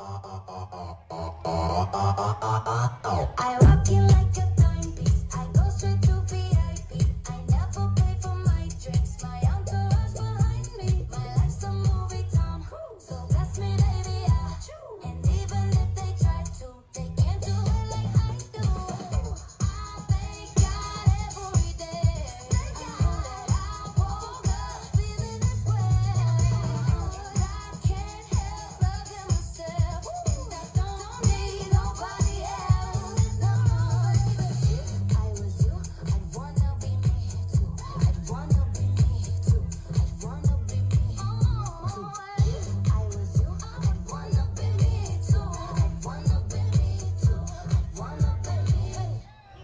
I rock you like a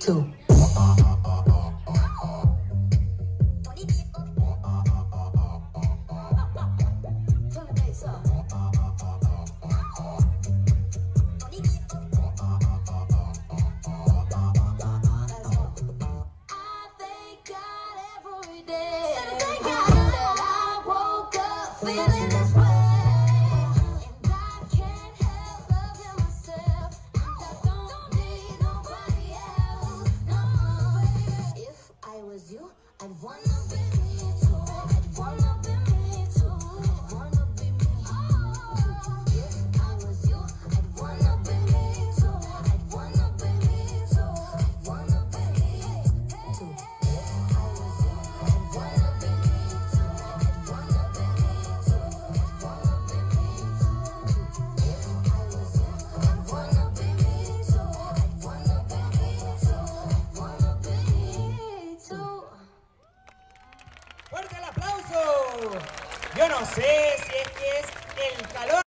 So. And one fuerte el aplauso. Yo no sé si es que es el calor.